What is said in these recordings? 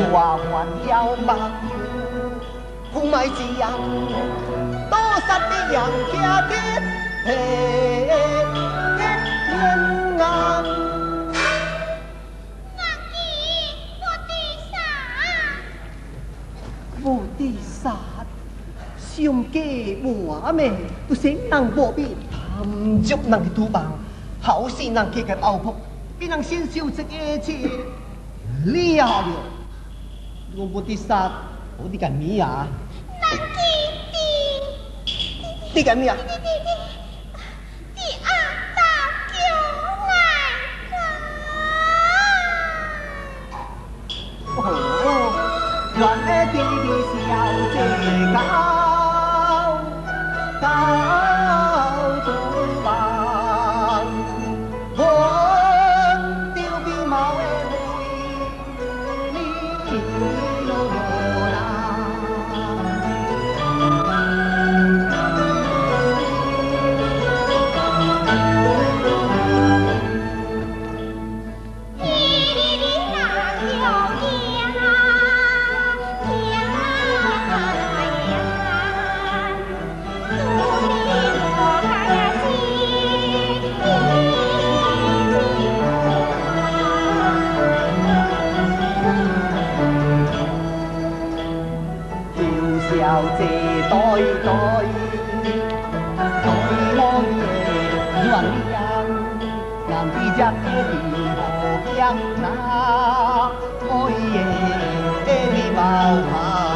我还要忙，不买样，多山的羊家的嘿，天安。用家话咩？都先人无必贪足人去赌棒，好心人去个包袱，别人先收这个钱，了了。我不得杀，我得干咩啊？那弟弟，你干咩啊？代代代我爹，你问俺，俺爹讲的多简单，哎耶，哎爹不。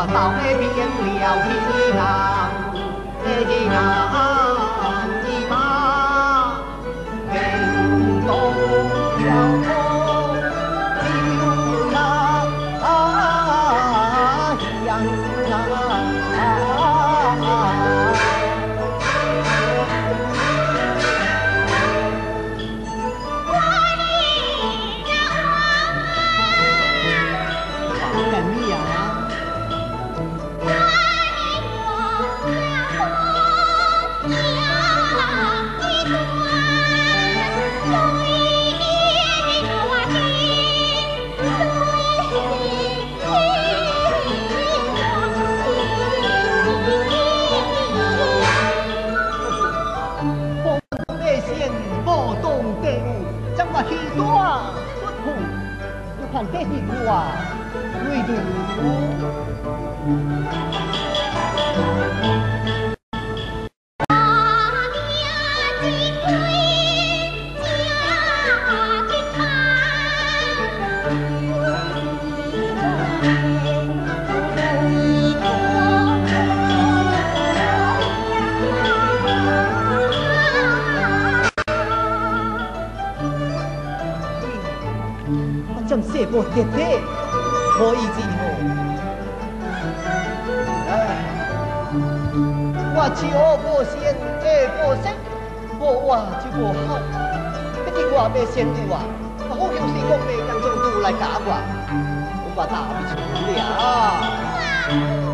哦，原来弟弟小姐家。看这一幕啊，瑞队。嗯爹爹，可以之后，唉，我朝无先，下无息，无话就无好，毕竟我被先有啊，好像是我被人中途来打我，我话打不出了。